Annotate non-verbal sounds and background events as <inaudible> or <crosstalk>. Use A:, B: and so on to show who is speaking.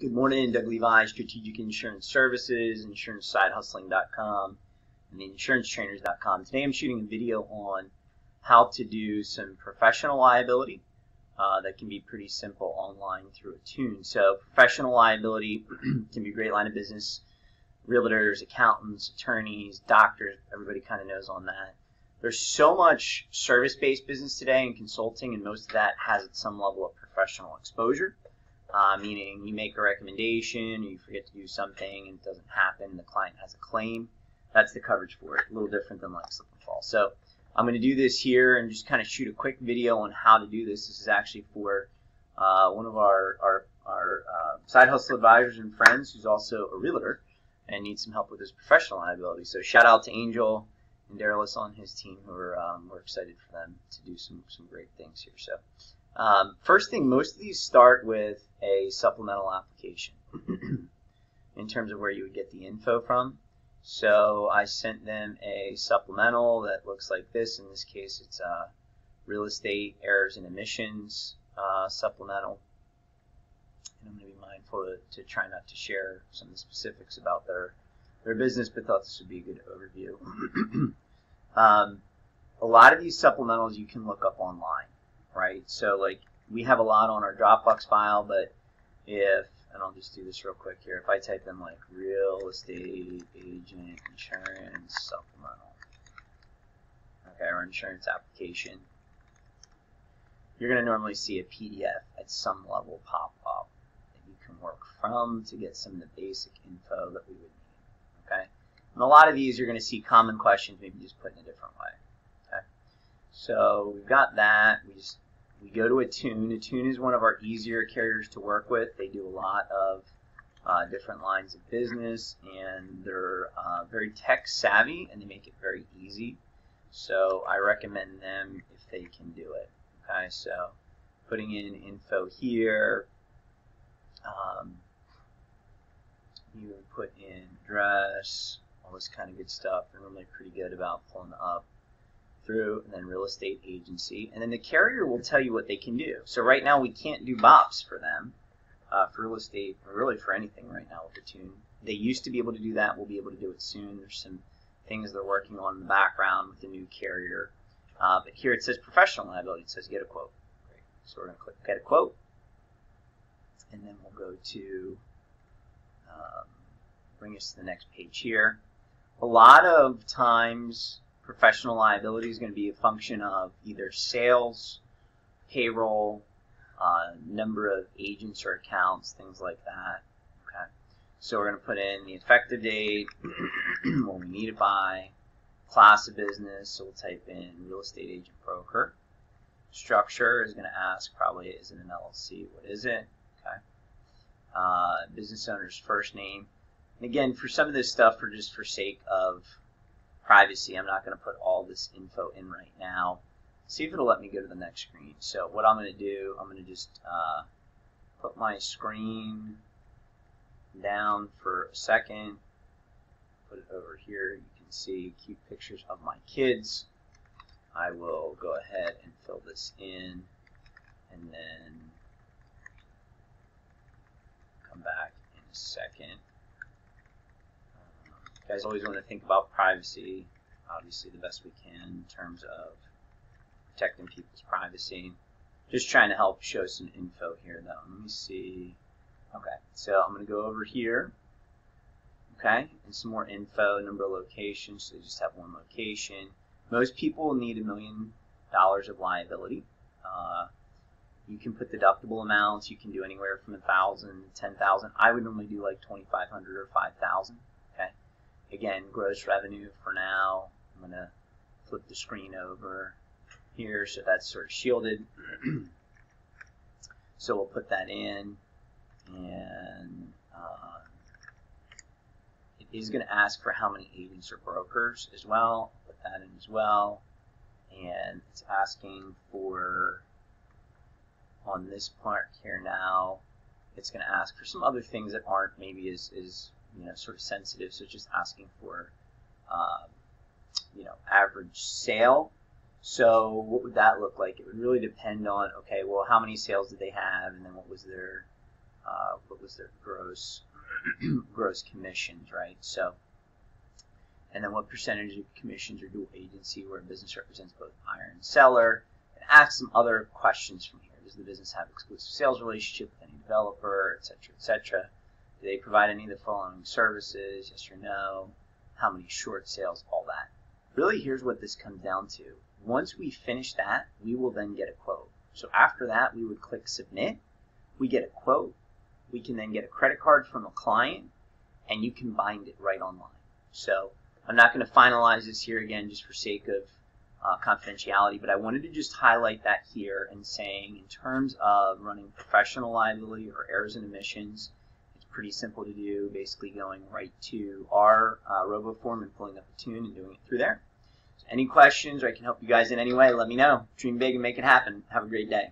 A: Good morning, Doug Levi, Strategic Insurance Services, InsuranceSideHustling.com, and the InsuranceTrainers.com. Today I'm shooting a video on how to do some professional liability uh, that can be pretty simple online through Attune. So professional liability <clears throat> can be a great line of business. Realtors, accountants, attorneys, doctors, everybody kind of knows on that. There's so much service-based business today and consulting, and most of that has some level of professional exposure uh, meaning you make a recommendation, you forget to do something, and it doesn't happen, the client has a claim. That's the coverage for it. A little different than like slip and fall. So I'm going to do this here and just kind of shoot a quick video on how to do this. This is actually for uh, one of our, our, our uh, side hustle advisors and friends who's also a realtor and needs some help with his professional liability. So shout out to Angel and Darylis on his team who are um, we're excited for them to do some, some great things here. So um, first thing, most of these start with a supplemental application <clears throat> in terms of where you would get the info from. So I sent them a supplemental that looks like this. In this case, it's a real estate errors and omissions uh, supplemental. And I'm going to be mindful to, to, try not to share some of the specifics about their their business, but thought this would be a good overview. <clears throat> um, a lot of these supplementals you can look up online right? So like we have a lot on our Dropbox file, but if and I'll just do this real quick here. If I type in like real estate agent insurance supplemental, okay, or insurance application, you're going to normally see a PDF at some level pop up that you can work from to get some of the basic info that we would? And a lot of these you're going to see common questions, maybe just put in a different way, okay? So we've got that. We just we go to Attune. Attune is one of our easier carriers to work with. They do a lot of uh, different lines of business, and they're uh, very tech savvy, and they make it very easy. So I recommend them if they can do it. Okay, so putting in info here. Um, you put in address, all this kind of good stuff. They're normally pretty good about pulling up through, and then real estate agency, and then the carrier will tell you what they can do. So right now we can't do BOPs for them, uh, for real estate, or really for anything right now with the Attune. They used to be able to do that. We'll be able to do it soon. There's some things they're working on in the background with the new carrier. Uh, but here it says professional liability. It says get a quote. Great. So we're going to click get a quote, and then we'll go to um, bring us to the next page here. A lot of times professional liability is going to be a function of either sales, payroll, uh, number of agents or accounts, things like that. Okay. So we're going to put in the effective date, <clears throat> what we need it by, class of business. So we'll type in real estate agent broker. Structure is going to ask probably is it an LLC? What is it? Okay. Uh, business owner's first name. And again, for some of this stuff, for just for sake of privacy. I'm not going to put all this info in right now. See if it'll let me go to the next screen. So what I'm going to do, I'm going to just uh, put my screen down for a second. Put it over here. You can see cute pictures of my kids. I will go ahead and fill this in and then come back in a second guys always want to think about privacy, obviously the best we can in terms of protecting people's privacy. Just trying to help show some info here though. Let me see. Okay, so I'm going to go over here. Okay, and some more info, number of locations, so just have one location. Most people need a million dollars of liability. Uh, you can put deductible amounts. You can do anywhere from a thousand to ten thousand. I would normally do like twenty five hundred or five thousand. Again, gross revenue for now. I'm going to flip the screen over here so that's sort of shielded. <clears throat> so we'll put that in and uh, it is going to ask for how many agents or brokers as well. Put that in as well. And it's asking for on this part here now, it's going to ask for some other things that aren't maybe as, as you know sort of sensitive. So just asking for um, you know average sale. So what would that look like? It would really depend on okay, well, how many sales did they have, and then what was their uh, what was their gross <clears throat> gross commissions, right? So, and then what percentage of commissions are dual agency where a business represents both buyer and seller, and ask some other questions from here. Does the business have exclusive sales relationship with any developer, et cetera, et cetera? Do they provide any of the following services? Yes or no? How many short sales? All that. Really, here's what this comes down to. Once we finish that, we will then get a quote. So after that, we would click submit. We get a quote. We can then get a credit card from a client, and you can bind it right online. So I'm not going to finalize this here again just for sake of uh, confidentiality, but I wanted to just highlight that here and saying in terms of running professional liability or errors and omissions, pretty simple to do, basically going right to our uh, RoboForm and pulling up Attune and doing it through there. So any questions or I can help you guys in any way, let me know. Dream big and make it happen. Have a great day.